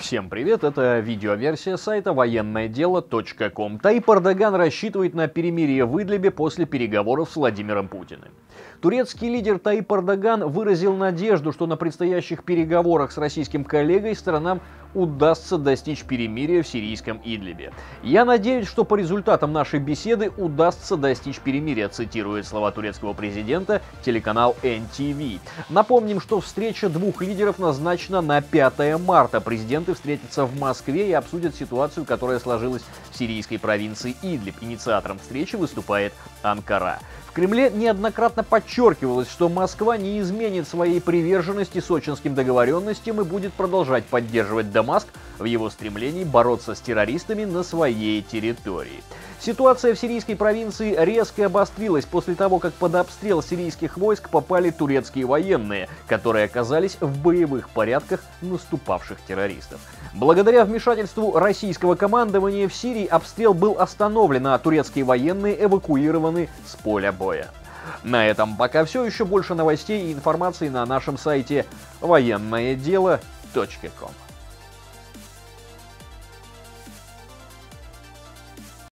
Всем привет, это видеоверсия сайта военное дело.ком. Таип Эрдоган рассчитывает на перемирие в Идлибе после переговоров с Владимиром Путиным. Турецкий лидер Таип Эрдоган выразил надежду, что на предстоящих переговорах с российским коллегой сторонам удастся достичь перемирия в сирийском Идлибе. «Я надеюсь, что по результатам нашей беседы удастся достичь перемирия», цитирует слова турецкого президента телеканал NTV. Напомним, что встреча двух лидеров назначена на 5 марта. Президенты встретятся в Москве и обсудят ситуацию, которая сложилась в сирийской провинции Идлиб. Инициатором встречи выступает Анкара. В Кремле неоднократно подчеркивалось, что Москва не изменит своей приверженности сочинским договоренностям и будет продолжать поддерживать Дамаск в его стремлении бороться с террористами на своей территории. Ситуация в сирийской провинции резко обострилась после того, как под обстрел сирийских войск попали турецкие военные, которые оказались в боевых порядках наступавших террористов. Благодаря вмешательству российского командования в Сирии обстрел был остановлен, а турецкие военные эвакуированы с поля боя. На этом пока все. Еще больше новостей и информации на нашем сайте военное дело.ком.